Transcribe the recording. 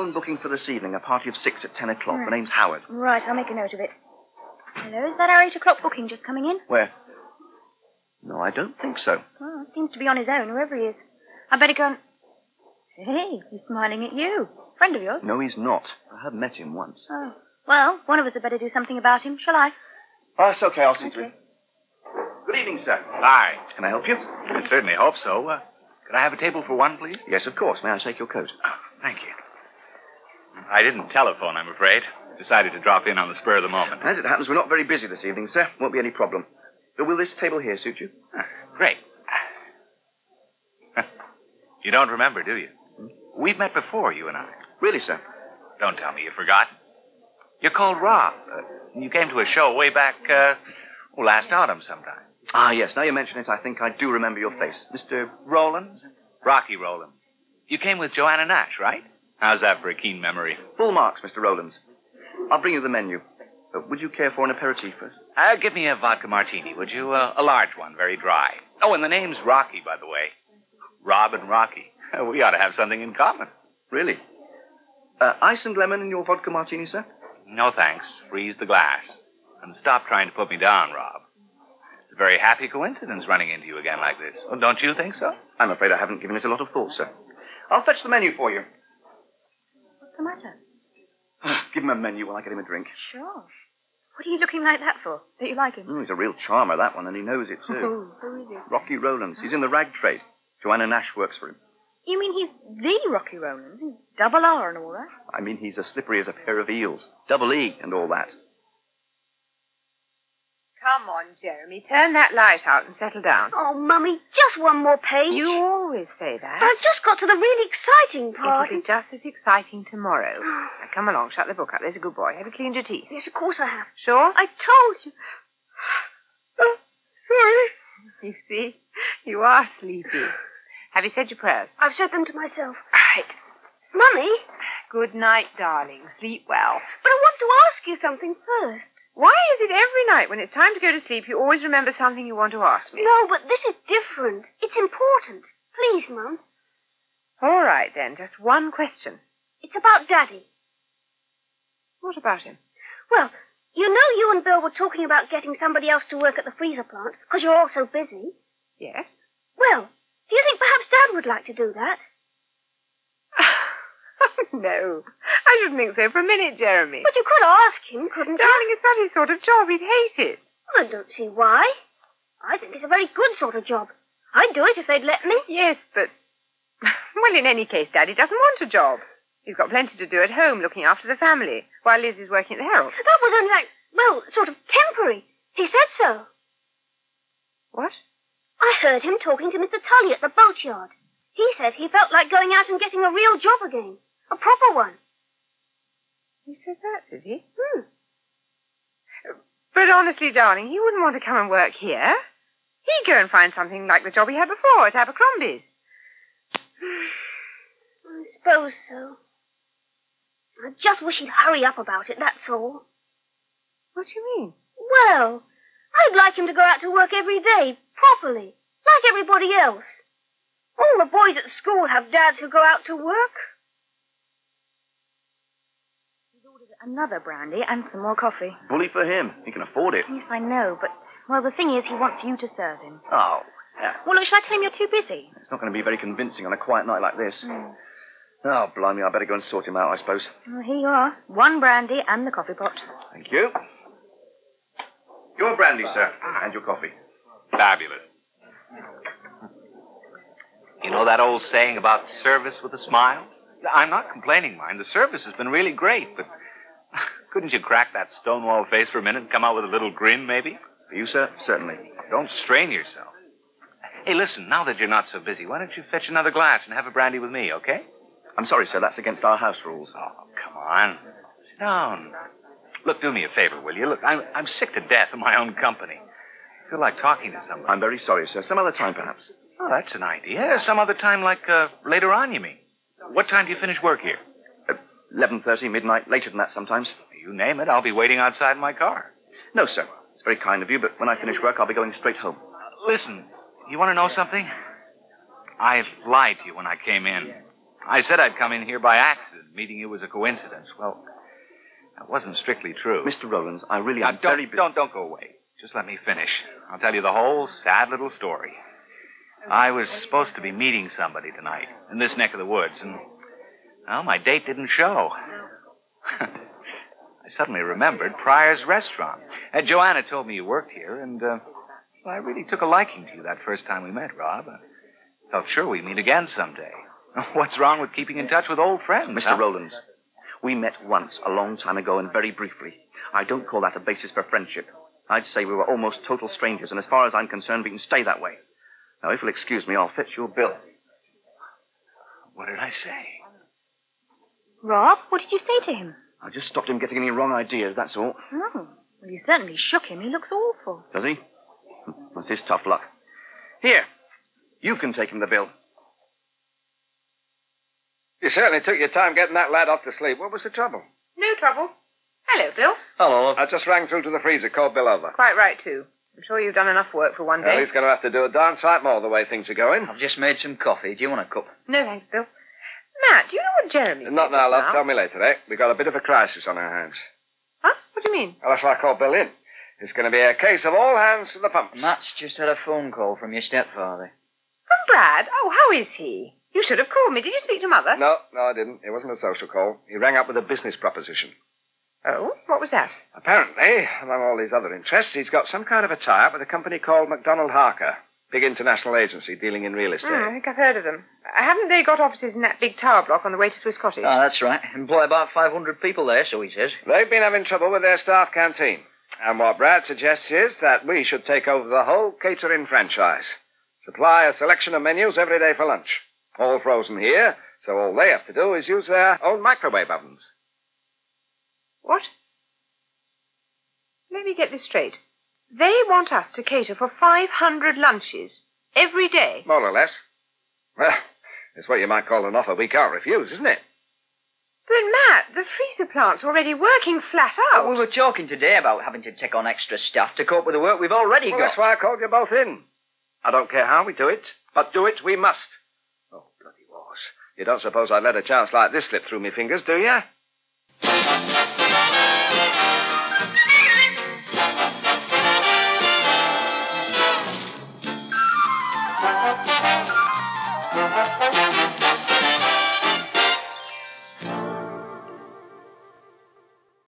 telephone booking for this evening, a party of six at ten o'clock. The name's Howard. Right, I'll make a note of it. Hello, is that our eight o'clock booking just coming in? Where? No, I don't think so. Well, it seems to be on his own, whoever he is. I'd better go and... Hey, he's smiling at you. Friend of yours? No, he's not. I have met him once. Oh. Well, one of us had better do something about him, shall I? Oh, it's okay. I'll see to it. Good evening, sir. Hi. Can I help you? I certainly hope so. Uh, could I have a table for one, please? Yes, of course. May I take your coat? Thank you. I didn't telephone, I'm afraid. Decided to drop in on the spur of the moment. As it happens, we're not very busy this evening, sir. Won't be any problem. But will this table here suit you? Ah, Great. you don't remember, do you? We've met before, you and I. Really, sir? Don't tell me you forgot. You're called Rob. Uh, you came to a show way back, uh, oh, last autumn sometime. Ah, yes. Now you mention it, I think I do remember your face. Mr. Roland? Rocky Roland. You came with Joanna Nash, right? How's that for a keen memory? Full marks, Mr. Rowlands. I'll bring you the menu. Uh, would you care for an aperitif first? Uh, give me a vodka martini, would you? Uh, a large one, very dry. Oh, and the name's Rocky, by the way. Rob and Rocky. We ought to have something in common. Really? Uh, ice and lemon in your vodka martini, sir? No thanks. Freeze the glass. And stop trying to put me down, Rob. It's a very happy coincidence running into you again like this. Oh, don't you think so? I'm afraid I haven't given it a lot of thought, sir. I'll fetch the menu for you. What's the matter? Ah, give him a menu while I get him a drink. Sure. What are you looking like that for? Don't you like him? Oh, he's a real charmer, that one, and he knows it, too. Oh, who is he? Rocky Rowlands. He's in the rag trade. Joanna Nash works for him. You mean he's the Rocky Roland? He's double R and all that? I mean, he's as slippery as a pair of eels. Double E and all that. Come on, Jeremy. Turn that light out and settle down. Oh, Mummy, just one more page. You always say that. But I've just got to the really exciting part. It'll be just as exciting tomorrow. Now, come along, shut the book up. There's a good boy. Have you cleaned your teeth? Yes, of course I have. Sure? I told you. Oh, sorry. You see, you are sleepy. Have you said your prayers? I've said them to myself. Right. Mummy, Good night, darling. Sleep well. but I want to ask you something first. Why is it every night when it's time to go to sleep you always remember something you want to ask me? No, but this is different. It's important. Please, Mum. All right, then. Just one question. It's about Daddy. What about him? Well, you know you and Bill were talking about getting somebody else to work at the freezer plant because you're all so busy. Yes? Well, do you think perhaps Dad would like to do that? no. I shouldn't think so for a minute, Jeremy. But you could ask him, couldn't you? Darling, it's not his sort of job. He'd hate it. I don't see why. I think it's a very good sort of job. I'd do it if they'd let me. Yes, but. Well, in any case, Daddy doesn't want a job. He's got plenty to do at home looking after the family while Liz is working at the Herald. That was only like, well, sort of temporary. He said so. What? I heard him talking to Mr. Tully at the boatyard. He said he felt like going out and getting a real job again. A proper one. He said that, did he? Hmm. But honestly, darling, he wouldn't want to come and work here. He'd go and find something like the job he had before at Abercrombie's. I suppose so. I just wish he'd hurry up about it, that's all. What do you mean? Well, I'd like him to go out to work every day, properly, like everybody else. All the boys at school have dads who go out to work. He's ordered another brandy and some more coffee. Bully for him. He can afford it. Yes, I know, but, well, the thing is, he wants you to serve him. Oh, yeah. Well, look, shall I tell him you're too busy? It's not going to be very convincing on a quiet night like this. Hmm. Oh, blimey, I'd better go and sort him out, I suppose. Well, here you are. One brandy and the coffee pot. Thank you. Your brandy, sir, and your coffee. Fabulous. You know that old saying about service with a smile? I'm not complaining, mind. The service has been really great, but couldn't you crack that stonewall face for a minute and come out with a little grin, maybe? For you, sir? Certainly. Don't strain yourself. Hey, listen, now that you're not so busy, why don't you fetch another glass and have a brandy with me, okay? I'm sorry, sir. That's against our house rules. Oh, come on. Sit down. Look, do me a favor, will you? Look, I'm, I'm sick to death of my own company. I feel like talking to somebody. I'm very sorry, sir. Some other time, perhaps. Oh, that's an idea. Some other time, like uh, later on, you mean? What time do you finish work here? Uh, 11.30, midnight, later than that sometimes. You name it. I'll be waiting outside my car. No, sir. It's very kind of you, but when I finish work, I'll be going straight home. Uh, listen, you want to know something? I lied to you when I came in. I said I'd come in here by accident. Meeting you was a coincidence. Well, that wasn't strictly true. Mr. Rowlands, I really Now, am don't, very... don't, don't go away. Just let me finish. I'll tell you the whole sad little story. I was supposed to be meeting somebody tonight in this neck of the woods, and well, my date didn't show. I suddenly remembered Prior's restaurant. Uh, Joanna told me you worked here, and uh, well, I really took a liking to you that first time we met, Rob. I felt sure we'd meet again someday. What's wrong with keeping in touch with old friends? Mr. huh? Rowlands, we met once a long time ago and very briefly. I don't call that a basis for friendship. I'd say we were almost total strangers, and as far as I'm concerned, we can stay that way. Now, if you'll excuse me, I'll fetch your bill. What did I say? Rob, what did you say to him? I just stopped him getting any wrong ideas, that's all. Oh, well, you certainly shook him. He looks awful. Does he? That's his tough luck. Here, you can take him the bill. You certainly took your time getting that lad off to sleep. What was the trouble? No trouble. Hello, Bill. Hello. I just rang through to the freezer, called Bill over. Quite right, too. I'm sure you've done enough work for one Well, day. he's going to have to do a darn sight more the way things are going. I've just made some coffee. Do you want a cup? No, thanks, Bill. Matt, do you know what Jeremy said Not now, just love. Tell me later, eh? We've got a bit of a crisis on our hands. Huh? What do you mean? Well, that's why I called Bill in. It's going to be a case of all hands to the pumps. Matt's just had a phone call from your stepfather. From Brad? Oh, how is he? You should have called me. Did you speak to Mother? No, no, I didn't. It wasn't a social call. He rang up with a business proposition. Oh, what was that? Apparently, among all his other interests, he's got some kind of a tie-up with a company called McDonald Harker, big international agency dealing in real estate. Hmm, I think I've heard of them. Haven't they got offices in that big tower block on the way to Swiss Cottage? Ah, that's right. Employ about 500 people there, so he says. They've been having trouble with their staff canteen. And what Brad suggests is that we should take over the whole catering franchise. Supply a selection of menus every day for lunch. All frozen here, so all they have to do is use their own microwave ovens. What? Let me get this straight. They want us to cater for 500 lunches every day. More or less. Well, it's what you might call an offer we can't refuse, isn't it? But, Matt, the freezer plant's already working flat out. We were talking today about having to take on extra staff to cope with the work we've already Well, got. that's why I called you both in. I don't care how we do it, but do it we must. Oh, bloody wars. You don't suppose I'd let a chance like this slip through my fingers, do you?